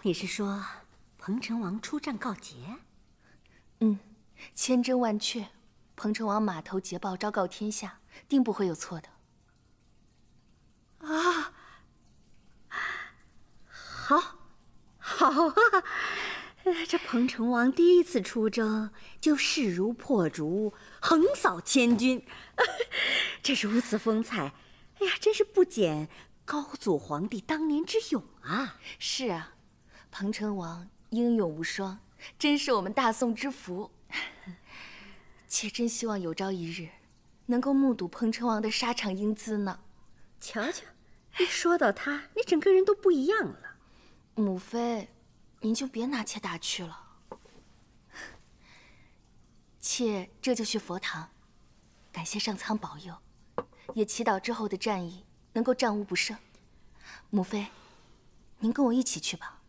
你是说彭城王出战告捷？嗯，千真万确，彭城王码头捷报昭告天下，定不会有错的。啊，好，好啊！这彭城王第一次出征就势如破竹，横扫千军，这如此风采，哎呀，真是不减高祖皇帝当年之勇啊！是啊，彭城王英勇无双，真是我们大宋之福。妾真希望有朝一日能够目睹彭城王的沙场英姿呢。瞧瞧，一说到他，你整个人都不一样了。母妃。您就别拿妾打趣了，妾这就去佛堂，感谢上苍保佑，也祈祷之后的战役能够战无不胜。母妃，您跟我一起去吧。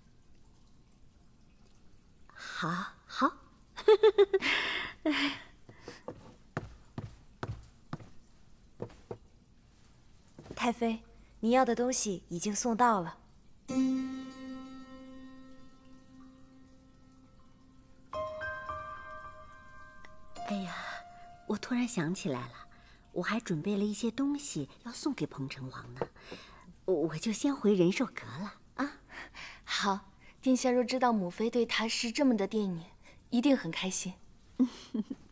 好，好。太妃，你要的东西已经送到了。哎呀，我突然想起来了，我还准备了一些东西要送给彭城王呢，我就先回仁寿阁了啊。好，殿下若知道母妃对他是这么的惦念，一定很开心。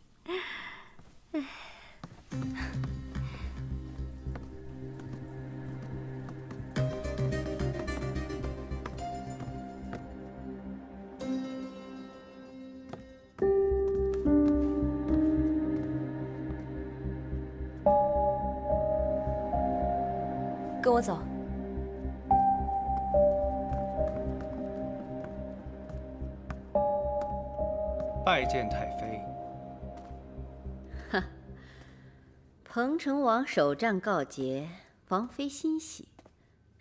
彭城王首战告捷，王妃欣喜。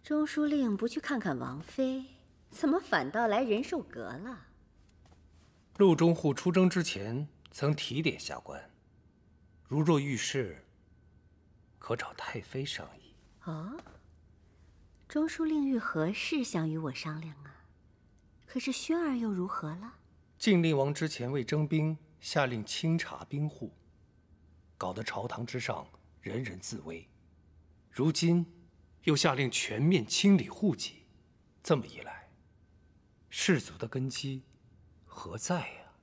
中书令不去看看王妃，怎么反倒来仁寿阁了？陆中护出征之前曾提点下官，如若遇事，可找太妃商议。哦。中书令遇何事想与我商量啊？可是轩儿又如何了？晋灵王之前为征兵，下令清查兵户，搞得朝堂之上人人自危。如今又下令全面清理户籍，这么一来，士族的根基何在呀？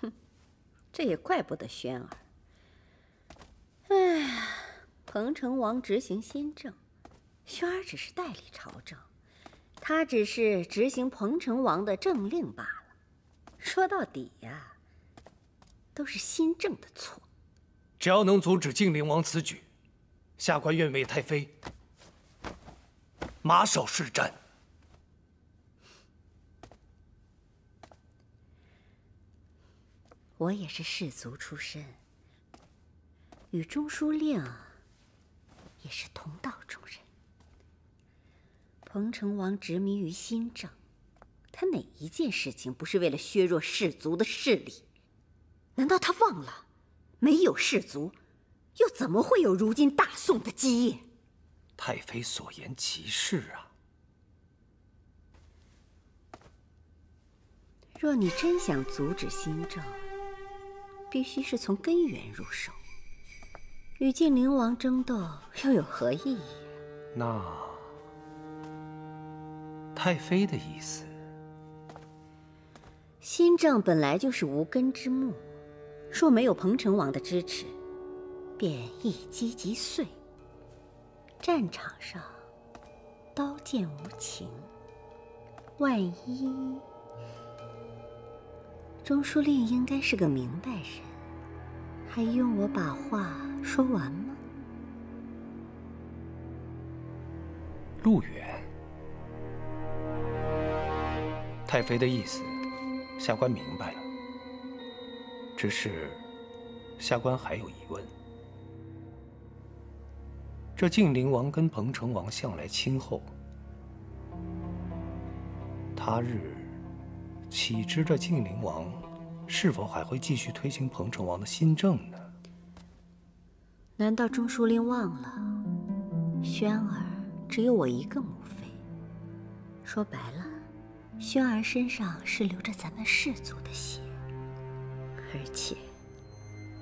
哼，这也怪不得轩儿。哎呀，彭城王执行新政。轩儿只是代理朝政，他只是执行彭城王的政令罢了。说到底呀，都是新政的错。只要能阻止晋灵王此举，下官愿为太妃马首是瞻。我也是士族出身，与中书令也是同道中人。彭城王执迷于新政，他哪一件事情不是为了削弱士族的势力？难道他忘了，没有士族，又怎么会有如今大宋的基业？太妃所言极是啊。若你真想阻止新政，必须是从根源入手。与晋灵王争斗又有何意义？那。太妃的意思，新政本来就是无根之木，若没有彭城王的支持，便一击即碎。战场上刀剑无情，万一……中书令应该是个明白人，还用我把话说完吗？陆远。太妃的意思，下官明白了。只是，下官还有疑问。这晋灵王跟彭城王向来亲厚，他日岂知这晋灵王是否还会继续推行彭城王的新政呢？难道中书令忘了，轩儿只有我一个母妃？说白了。轩儿身上是流着咱们氏族的血，而且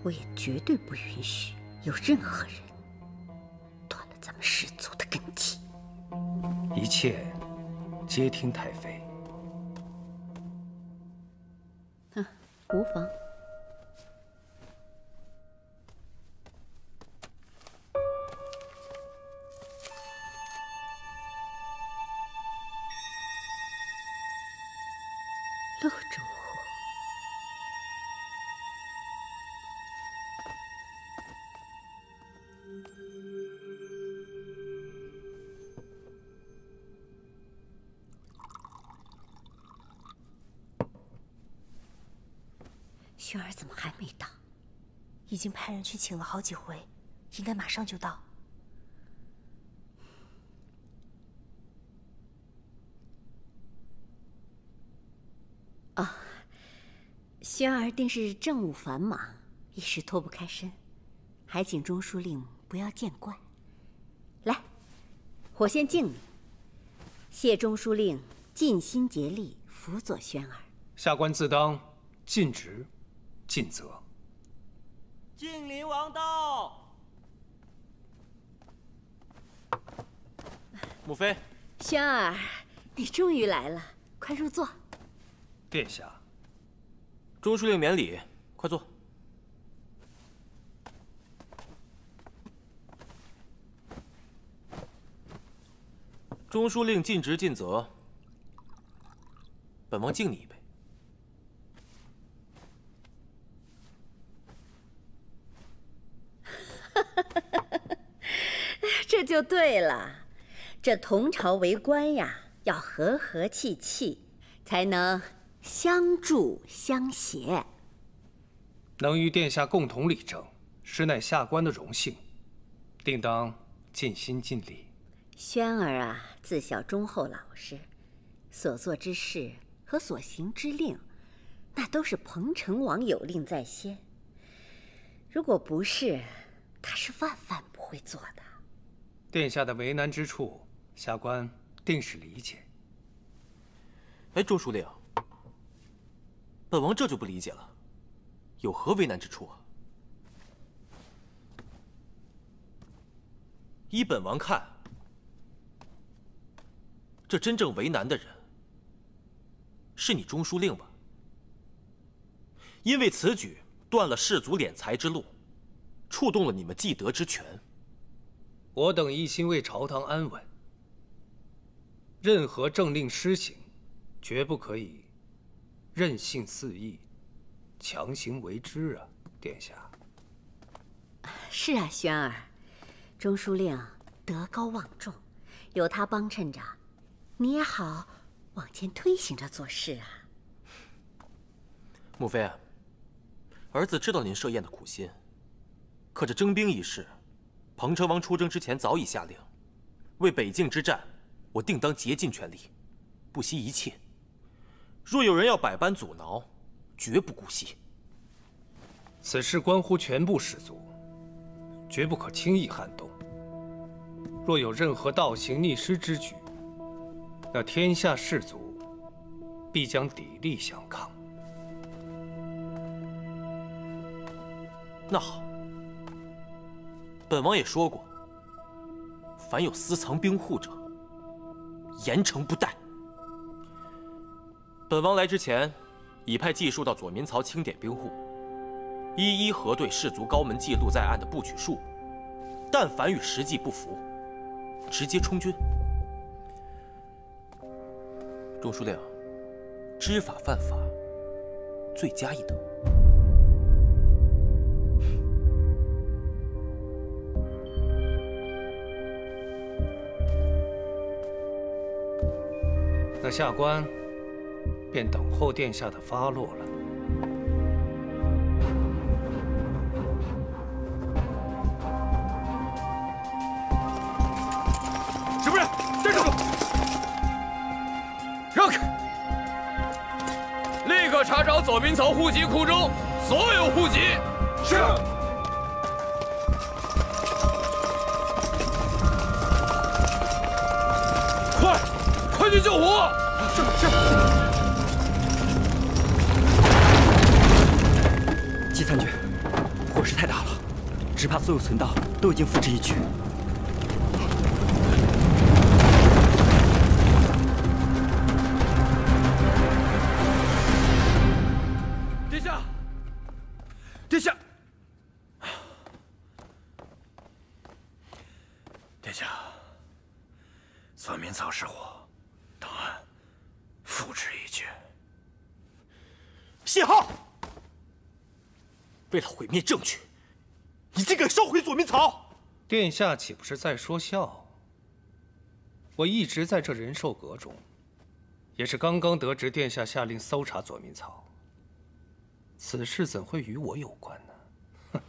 我也绝对不允许有任何人断了咱们氏族的根基。一切皆听太妃。啊，无妨。经派人去请了好几回，应该马上就到。啊，轩儿定是政务繁忙，一时脱不开身，还请中书令不要见怪。来，我先敬你，谢中书令尽心竭力辅佐轩儿。下官自当尽职尽责。晋灵王到。母妃，轩儿，你终于来了，快入座。殿下，中书令免礼，快坐。中书令尽职尽责，本王敬你一杯。这就对了，这同朝为官呀，要和和气气，才能相助相协。能与殿下共同理政，实乃下官的荣幸，定当尽心尽力。轩儿啊，自小忠厚老实，所做之事和所行之令，那都是彭城王有令在先。如果不是，他是万万不会做的。殿下的为难之处，下官定是理解。哎，中书令，本王这就不理解了，有何为难之处啊？依本王看，这真正为难的人是你中书令吧？因为此举断了士族敛财之路，触动了你们既得之权。我等一心为朝堂安稳，任何政令施行，绝不可以任性肆意、强行为之啊，殿下。是啊，轩儿，中书令德高望重，有他帮衬着，你也好往前推行着做事啊。母妃，儿子知道您设宴的苦心，可这征兵一事。彭城王出征之前早已下令，为北境之战，我定当竭尽全力，不惜一切。若有人要百般阻挠，绝不姑息。此事关乎全部士族，绝不可轻易撼动。若有任何倒行逆施之举，那天下士族必将砥砺相抗。那好。本王也说过，凡有私藏兵户者，严惩不贷。本王来之前，已派技术到左民曹清点兵户，一一核对士族高门记录在案的部曲数，但凡与实际不符，直接充军。钟书令，知法犯法，罪加一等。那下官便等候殿下的发落了。什么人，站住！让开！立刻查找左明曹户籍库中所有户籍。是。是是。季参军，火势太大了，只怕所有存档都已经付之一炬。殿下，殿下，殿下，算命草失火，档案付之一炬。谢浩，为了毁灭证据，你竟敢烧毁左民草！殿下岂不是在说笑？我一直在这仁寿阁中，也是刚刚得知殿下下令搜查左民草。此事怎会与我有关呢？哼！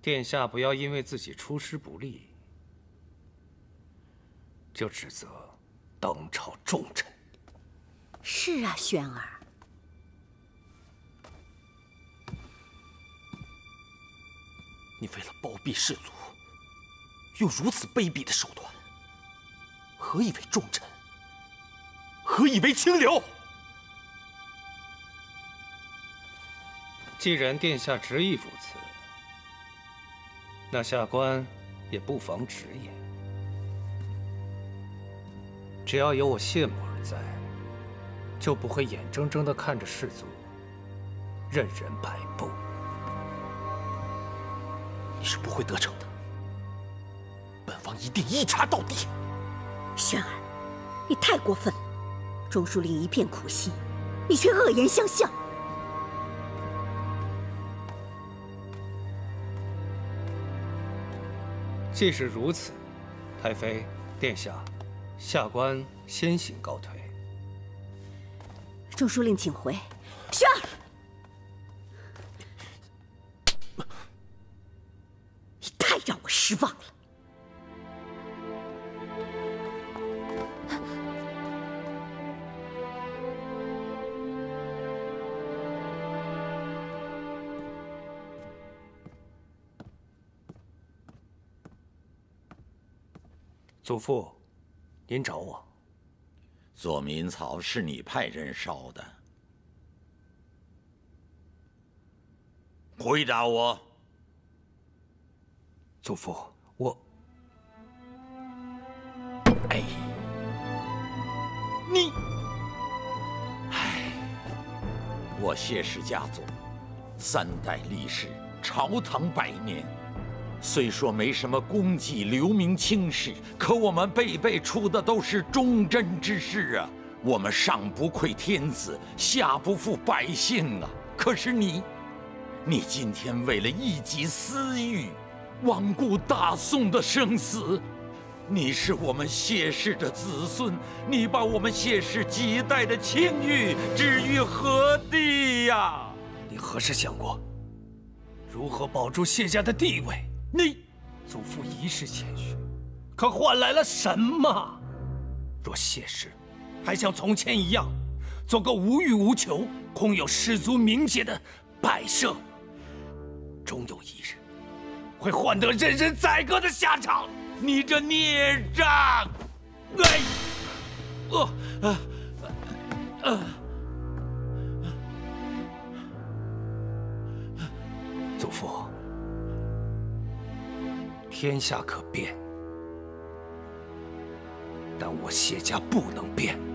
殿下不要因为自己出师不利，就指责当朝重臣。是啊，轩儿。你为了包庇士卒，用如此卑鄙的手段，何以为重臣？何以为清流？既然殿下执意如此，那下官也不妨直言。只要有我谢母儿在，就不会眼睁睁的看着士卒任人摆布。你是不会得逞的，本王一定一查到底。轩儿，你太过分了！中书令一片苦心，你却恶言相向。既是如此，太妃、殿下，下官先行告退。中书令，请回。轩儿，祖父，您找我。左民草是你派人烧的，回答我。祖父，我……哎，你……哎，我谢氏家族三代历史，朝堂百年。虽说没什么功绩留名青史，可我们辈辈出的都是忠贞之士啊！我们上不愧天子，下不负百姓啊！可是你，你今天为了一己私欲，罔顾大宋的生死。你是我们谢氏的子孙，你把我们谢氏几代的清誉置于何地呀？你何时想过如何保住谢家的地位？你，祖父一世谦虚，可换来了什么？若谢氏还像从前一样，做个无欲无求、空有世族名节的摆设，终有一日会换得任人宰割的下场。你这孽障！哎，呃，呃，呃，祖父。天下可变，但我谢家不能变。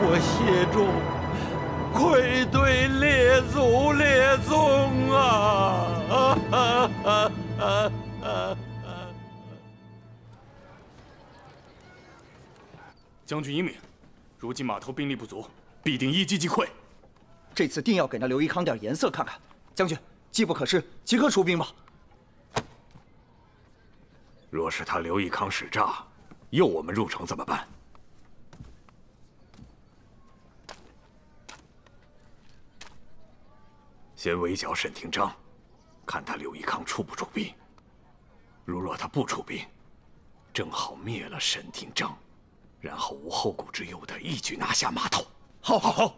我谢仲愧对列祖列宗啊！将军英明，如今码头兵力不足，必定一击即溃。这次定要给那刘一康点颜色看看。将军，机不可失，即刻出兵吧。若是他刘一康使诈，诱我们入城怎么办？先围剿沈廷章，看他刘一康出不出兵。如若他不出兵，正好灭了沈廷章。然后无后顾之忧的一举拿下码头。好，好，好。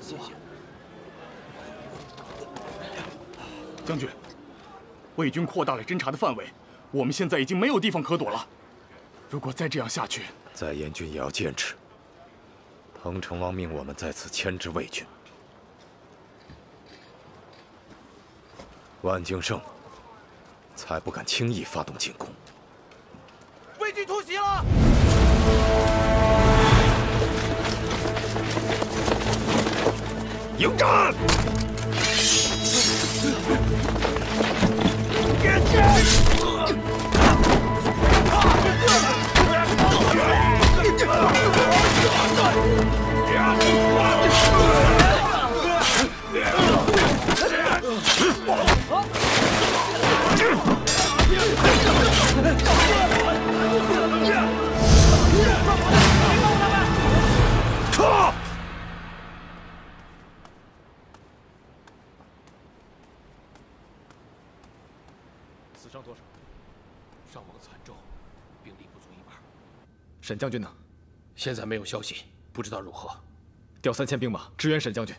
谢谢。将军，魏军扩大了侦察的范围，我们现在已经没有地方可躲了。如果再这样下去，再严峻也要坚持。彭城王命我们在此牵制魏军，万景胜才不敢轻易发动进攻。魏军突袭了！迎战！伤多少？伤亡惨重，兵力不足一半。沈将军呢？现在没有消息，不知道如何。调三千兵马支援沈将军。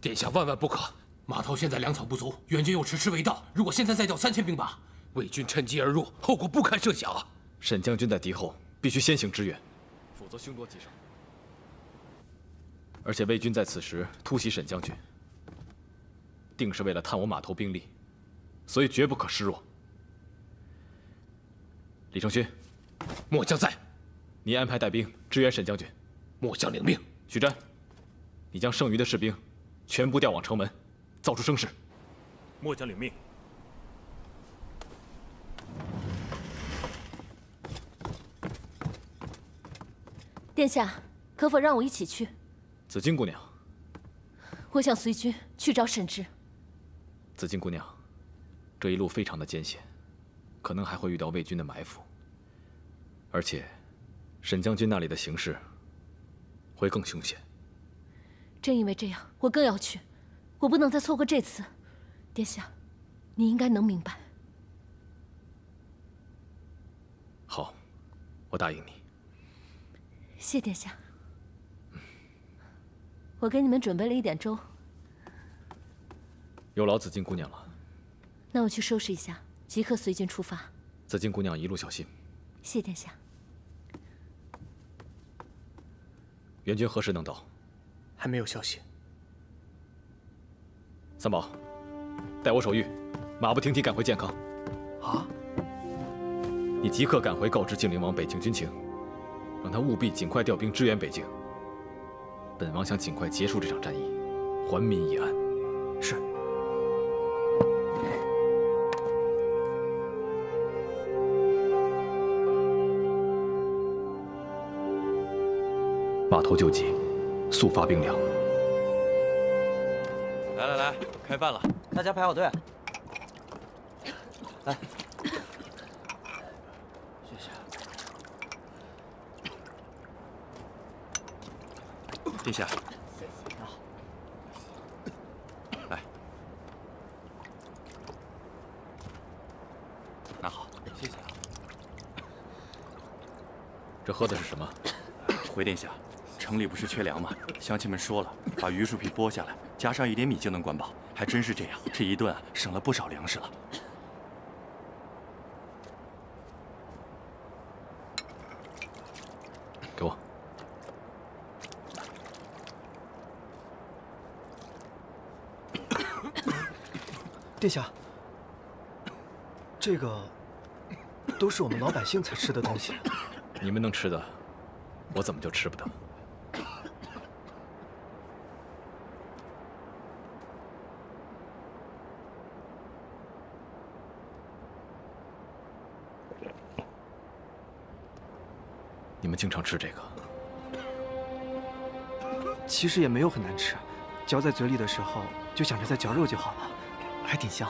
殿下万万不可！码头现在粮草不足，援军又迟迟未到。如果现在再调三千兵马，魏军趁机而入，后果不堪设想啊！沈将军在敌后，必须先行支援，否则凶多吉少。而且魏军在此时突袭沈将军，定是为了探我码头兵力，所以绝不可示弱。李承勋，末将在。你安排带兵支援沈将军。末将领命。许瞻，你将剩余的士兵全部调往城门，造出声势。末将领命。殿下，可否让我一起去？紫金姑娘，我想随军去找沈之。紫金姑娘，这一路非常的艰险，可能还会遇到魏军的埋伏，而且沈将军那里的形势会更凶险。正因为这样，我更要去，我不能再错过这次。殿下，你应该能明白。好，我答应你。谢殿下。我给你们准备了一点粥，有劳紫金姑娘了。那我去收拾一下，即刻随军出发。紫金姑娘一路小心。谢殿下。援军何时能到？还没有消息。三宝，带我手谕，马不停蹄赶回建康。啊！你即刻赶回告知靖灵王北境军情，让他务必尽快调兵支援北境。本王想尽快结束这场战役，还民以安。是。码头救急，速发兵粮。来来来，开饭了！大家排好队。来，谢谢。殿下，来，拿好，谢谢啊。这喝的是什么？回殿下，城里不是缺粮吗？乡亲们说了，把榆树皮剥下来，加上一点米就能管饱，还真是这样。这一顿啊，省了不少粮食了。给我。殿下，这个都是我们老百姓才吃的东西。你们能吃的，我怎么就吃不得？吃这个？其实也没有很难吃，嚼在嘴里的时候就想着再嚼肉就好了，还挺香。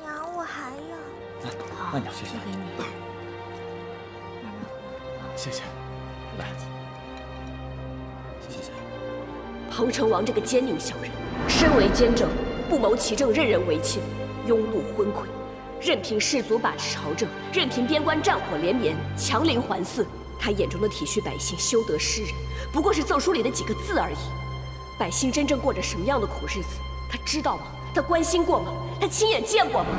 娘，我还要。好。慢点，谢谢。给你。谢谢。来，谢谢。彭城王这个奸佞小人，身为奸正，不谋其政，任人唯亲，庸碌昏聩，任凭士族把持朝政，任凭边关战火连绵，强邻环伺。他眼中的体恤百姓、修德施人，不过是奏书里的几个字而已。百姓真正过着什么样的苦日子，他知道吗？他关心过吗？他亲眼见过吗？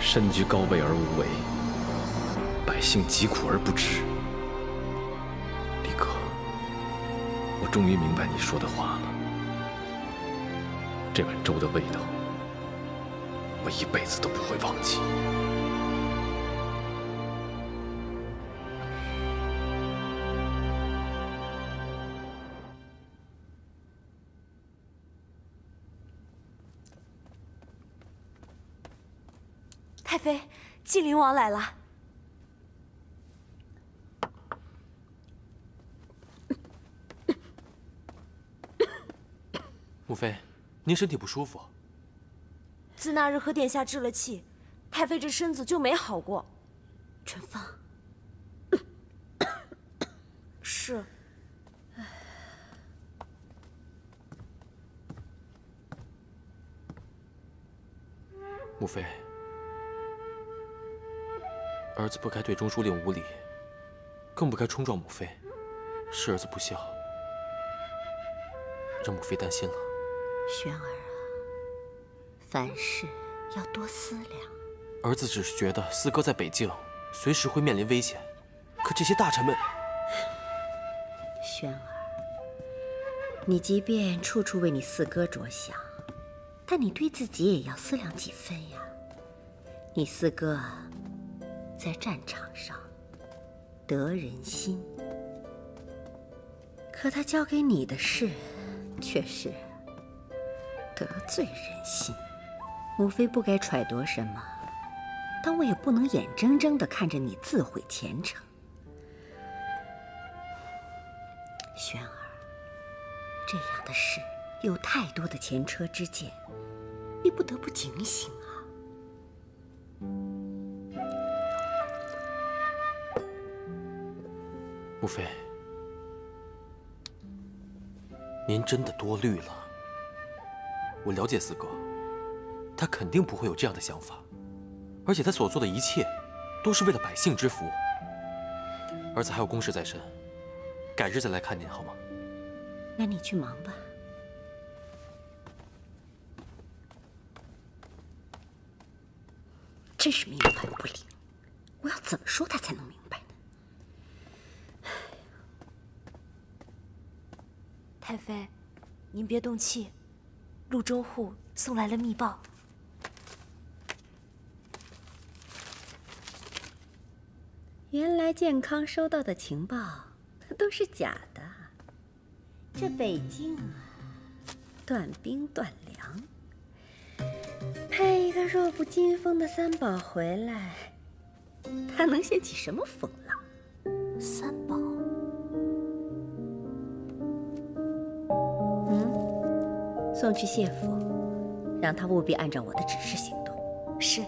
身居高位而无为，百姓疾苦而不知。李哥，我终于明白你说的话了。这碗粥的味道，我一辈子都不会忘记。太妃，晋灵王来了。母妃，您身体不舒服？自那日和殿下置了气，太妃这身子就没好过。春芳，是。母妃，儿子不该对中书令无礼，更不该冲撞母妃，是儿子不孝，让母妃担心了。轩儿啊，凡事要多思量。儿子只是觉得四哥在北境，随时会面临危险，可这些大臣们……轩儿，你即便处处为你四哥着想，但你对自己也要思量几分呀。你四哥在战场上得人心，可他交给你的事却是得罪人心。母妃不该揣度什么，但我也不能眼睁睁的看着你自毁前程。轩儿，这样的事有太多的前车之鉴，你不得不警醒啊！母妃，您真的多虑了。我了解四哥，他肯定不会有这样的想法，而且他所做的一切，都是为了百姓之福。儿子还有公事在身，改日再来看您好吗？那你去忙吧。真是冥顽不灵，我要怎么说他才能明白呢？太妃，您别动气，陆州户送来了密报。原来健康收到的情报都是假的。这北境啊，断兵断粮，派一个弱不禁风的三宝回来，他能掀起什么风浪？三送去谢府，让他务必按照我的指示行动。是。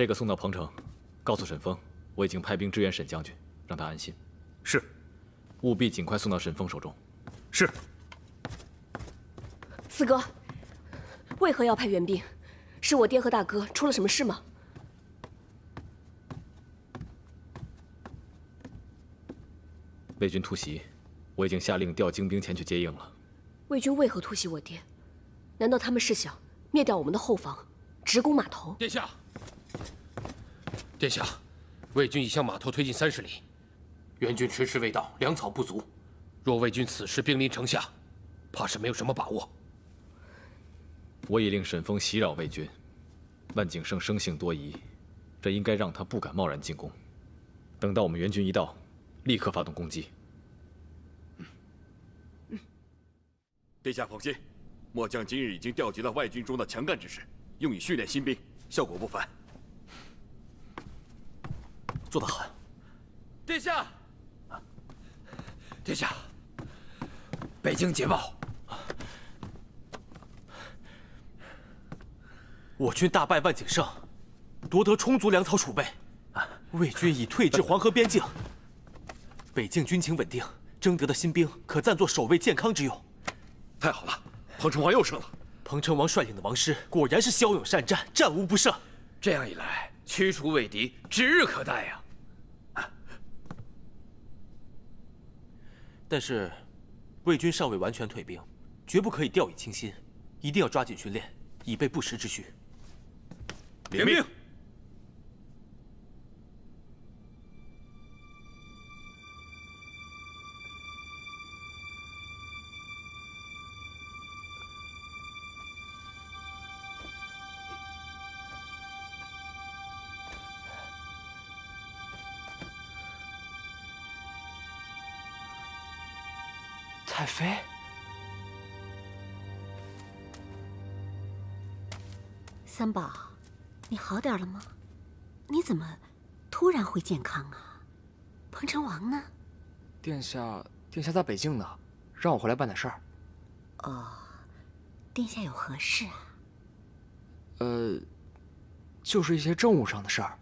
这个送到彭城，告诉沈峰，我已经派兵支援沈将军，让他安心。是，务必尽快送到沈峰手中。是。四哥，为何要派援兵？是我爹和大哥出了什么事吗？魏军突袭，我已经下令调精兵前去接应了。魏军为何突袭我爹？难道他们是想灭掉我们的后方，直攻码头？殿下，殿下，魏军已向码头推进三十里，援军迟迟未到，粮草不足。若魏军此时兵临城下，怕是没有什么把握。我已令沈峰袭扰魏军，万景胜生性多疑，这应该让他不敢贸然进攻。等到我们援军一到，立刻发动攻击。殿下放心，末将今日已经调集了外军中的强干之士，用以训练新兵，效果不凡。做得好，殿下，殿下，北京捷报，我军大败万景胜，夺得充足粮草储备，魏军已退至黄河边境。北境军情稳定，征得的新兵可暂作守卫健康之用。太好了，彭城王又胜了。彭城王率领的王师果然是骁勇善战，战无不胜。这样一来，驱除魏敌指日可待呀！但是，魏军尚未完全退兵，绝不可以掉以轻心，一定要抓紧训练，以备不时之需。领命。三宝，你好点了吗？你怎么突然会健康啊？彭城王呢？殿下，殿下在北京呢，让我回来办点事儿。哦，殿下有何事啊？呃，就是一些政务上的事儿，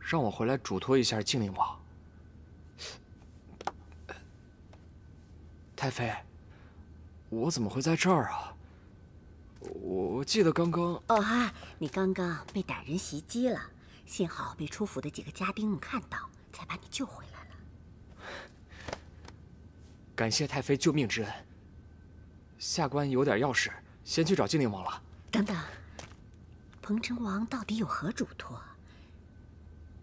让我回来嘱托一下靖灵王。太妃，我怎么会在这儿啊？我我记得刚刚……哦啊，你刚刚被歹人袭击了，幸好被出府的几个家丁们看到，才把你救回来了。感谢太妃救命之恩。下官有点要事，先去找靖灵王了。等等，彭城王到底有何嘱托？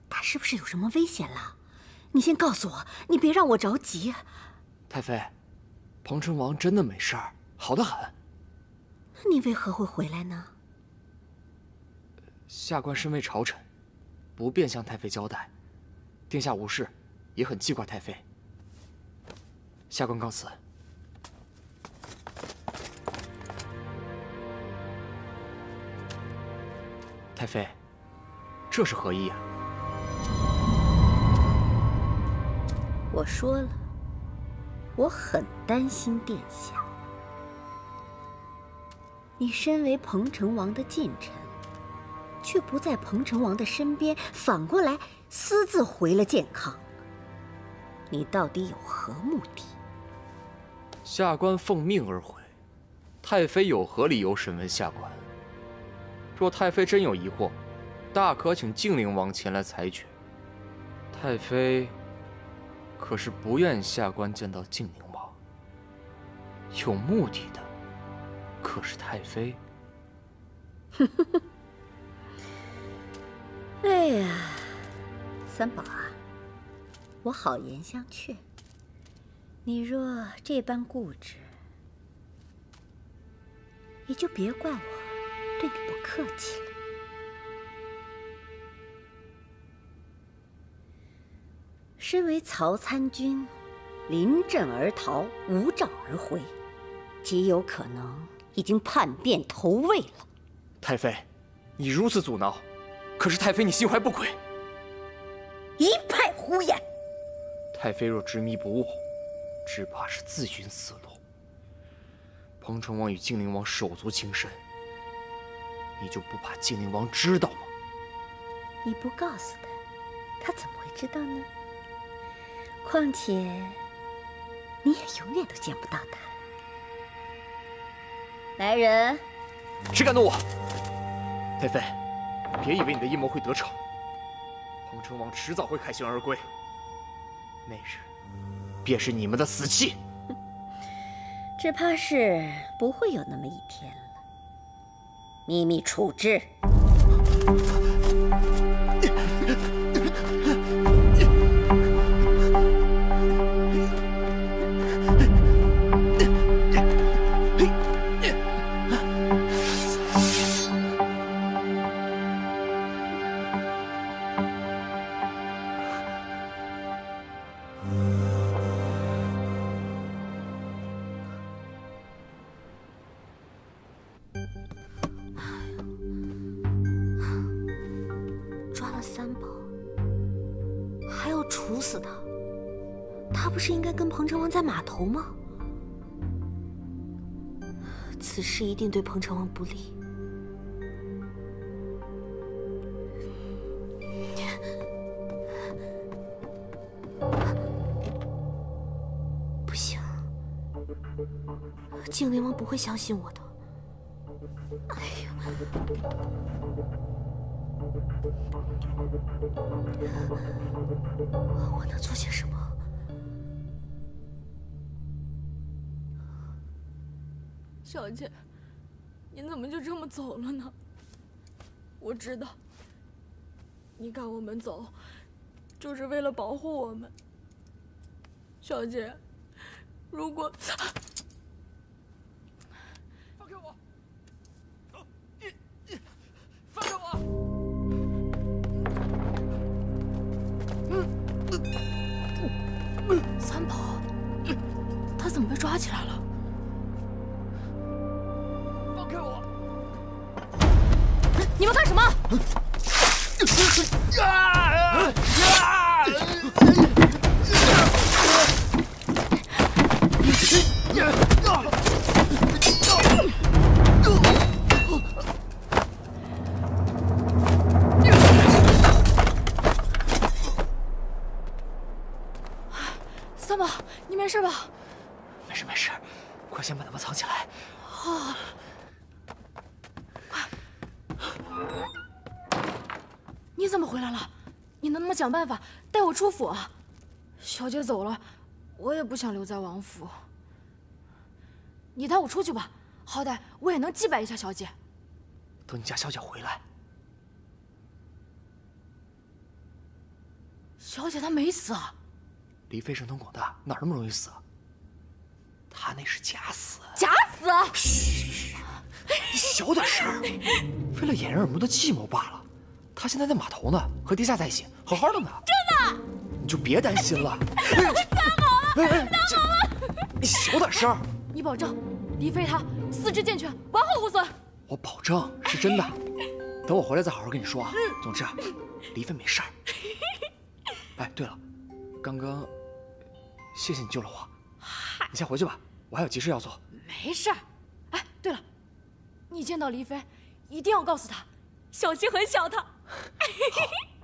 他是不是有什么危险了？你先告诉我，你别让我着急。太妃。彭城王真的没事儿，好的很。那你为何会回来呢？下官身为朝臣，不便向太妃交代。殿下无事，也很记挂太妃。下官告辞。太妃，这是何意啊？我说了。我很担心殿下。你身为彭城王的近臣，却不在彭城王的身边，反过来私自回了健康。你到底有何目的？下官奉命而回，太妃有何理由审问下官？若太妃真有疑惑，大可请靖灵王前来裁决。太妃。可是不愿下官见到靖宁王，有目的的可是太妃。哎呀，三宝啊，我好言相劝，你若这般固执，也就别怪我对你不客气了。身为曹参军，临阵而逃，无召而回，极有可能已经叛变投魏了。太妃，你如此阻挠，可是太妃你心怀不轨，一派胡言。太妃若执迷不悟，只怕是自寻死路。彭城王与靖灵王手足情深，你就不怕靖灵王知道吗？你不告诉他，他怎么会知道呢？况且，你也永远都见不到他。来人，谁敢动我？太妃，别以为你的阴谋会得逞。彭城王迟早会凯旋而归，那日便是你们的死期。只怕是不会有那么一天了。秘密处置。吗？此事一定对彭城王不利。不行，精灵王不会相信我的。哎呀！我能做些什么？小姐，你怎么就这么走了呢？我知道，你赶我们走，就是为了保护我们。小姐，如果……想办法带我出府啊？小姐走了，我也不想留在王府。你带我出去吧，好歹我也能祭拜一下小姐。等你家小姐回来。小姐她没死啊？黎妃神通广大，哪那么容易死啊？她那是假死。假死？嘘，你小点声，为了掩人耳目的计谋罢了。她现在在码头呢，和殿下在一起，好好的呢。真的？你就别担心了。太好了！太好了！你小点声。你保证，黎妃她四肢健全，完好无损。我保证是真的。等我回来再好好跟你说啊。总之，黎妃没事儿。哎，对了，刚刚谢谢你救了我。你先回去吧，我还有急事要做。没事儿。哎，对了，你见到黎妃，一定要告诉她，小心很小她。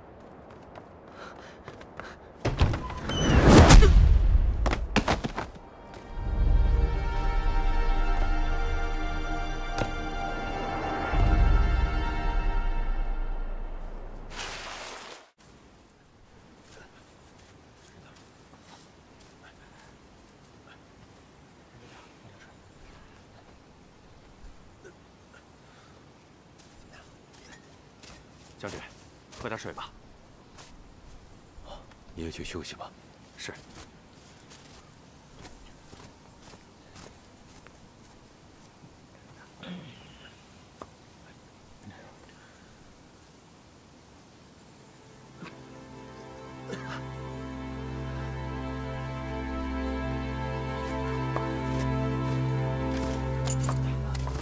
将军，喝点水吧。你也去休息吧。是。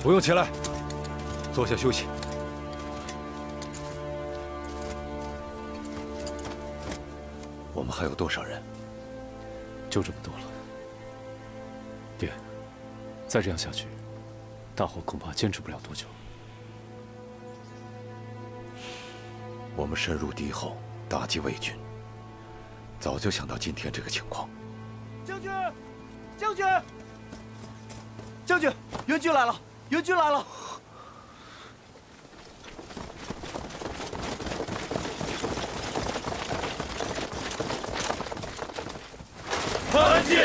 不用起来，坐下休息。还有多少人？就这么多了。爹，再这样下去，大伙恐怕坚持不了多久。我们深入敌后，打击魏军，早就想到今天这个情况。将军，将军，将军，援军来了！援军来了！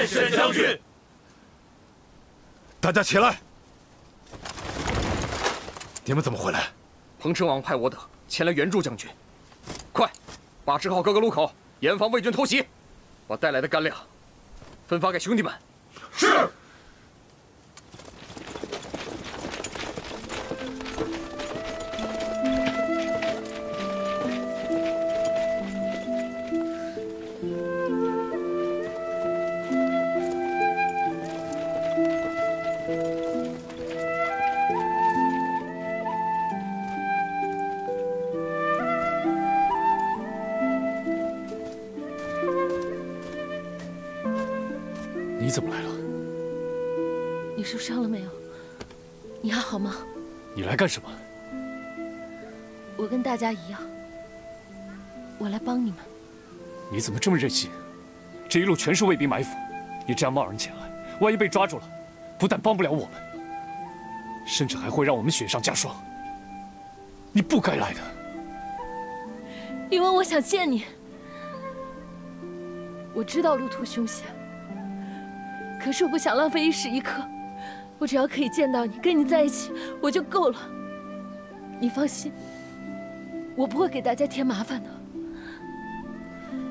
谢沈将军。大家起来！你们怎么回来？彭城王派我等前来援助将军。快，把持好各个路口，严防魏军偷袭。把带来的干粮分发给兄弟们。是。干什么？我跟大家一样，我来帮你们。你怎么这么任性？这一路全是卫兵埋伏，你这样贸然前来，万一被抓住了，不但帮不了我们，甚至还会让我们雪上加霜。你不该来的。因为我想见你。我知道路途凶险，可是我不想浪费一时一刻。我只要可以见到你，跟你在一起，我就够了。你放心，我不会给大家添麻烦的。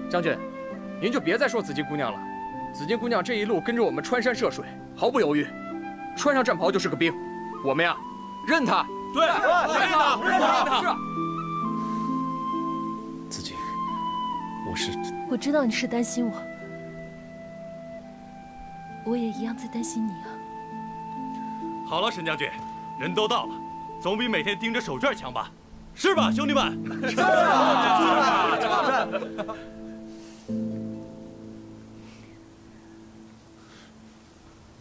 将军，您就别再说紫金姑娘了。紫金姑娘这一路跟着我们穿山涉水，毫不犹豫，穿上战袍就是个兵。我们呀，认她。对，认她，认她，是。紫金，我是……我知道你是担心我，我也一样在担心你啊。好了，沈将军，人都到了，总比每天盯着手绢强吧？是吧，兄弟们？是啊，是。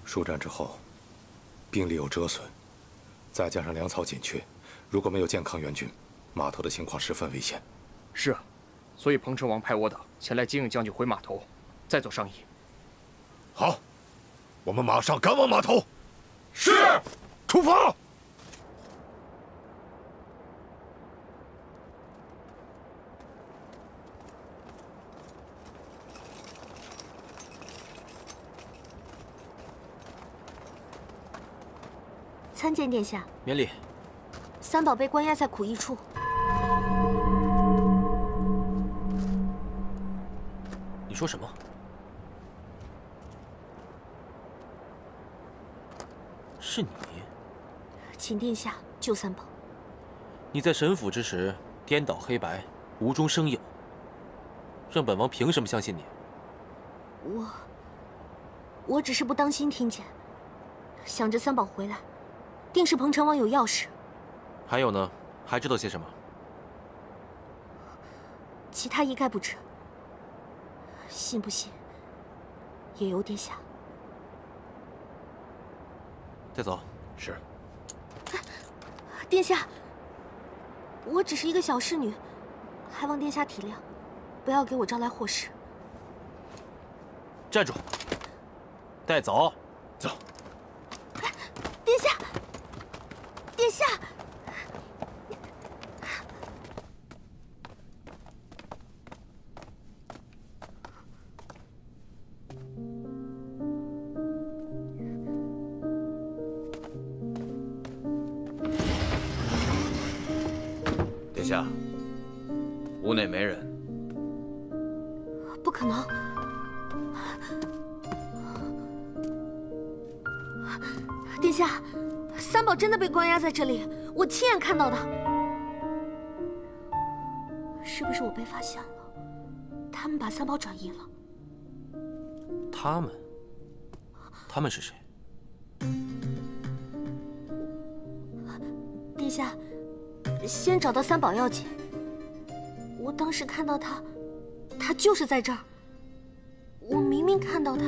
疏战之后，兵力有折损，再加上粮草紧缺，如果没有健康援军，码头的情况十分危险。是啊，所以彭城王派我等前来接应将军回码头，再做商议。好，我们马上赶往码头。是，出发。参见殿下。免礼。三宝被关押在苦役处。你说什么？是你，请殿下救三宝。你在神府之时颠倒黑白，无中生有，让本王凭什么相信你？我，我只是不当心听见，想着三宝回来，定是彭城王有要事。还有呢？还知道些什么？其他一概不知。信不信，也由殿下。再走。是。殿下，我只是一个小侍女，还望殿下体谅，不要给我招来祸事。站住！带走。走。殿下，殿下。屋内没人。不可能！殿下，三宝真的被关押在这里，我亲眼看到的。是不是我被发现了？他们把三宝转移了。他们？他们是谁？殿下，先找到三宝要紧。我当时看到他，他就是在这儿。我明明看到他。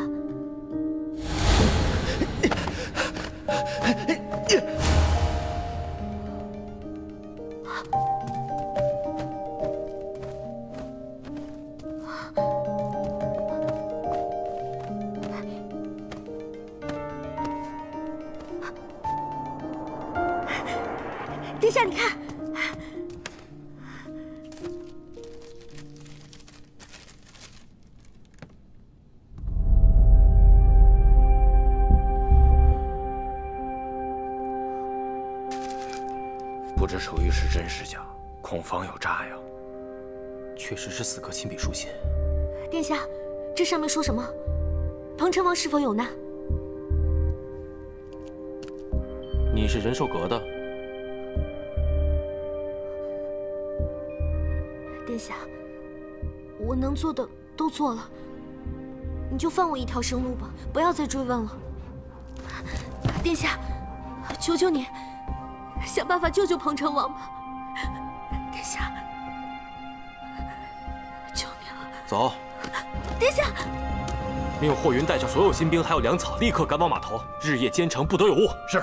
死客亲笔书信。殿下，这上面说什么？彭城王是否有难？你是仁寿阁的？殿下，我能做的都做了，你就放我一条生路吧，不要再追问了。殿下，求求你，想办法救救彭城王吧。走。殿下。命霍云带上所有新兵还有粮草立刻赶往码头。日夜兼程不得有误。是。